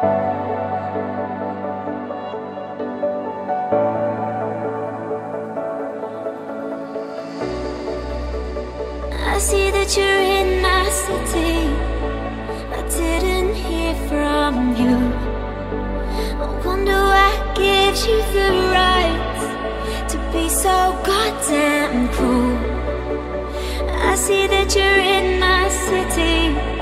I see that you're in my city. I didn't hear from you. I wonder what gives you the right to be so goddamn cruel. I see that you're in my city.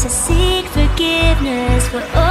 To seek forgiveness for all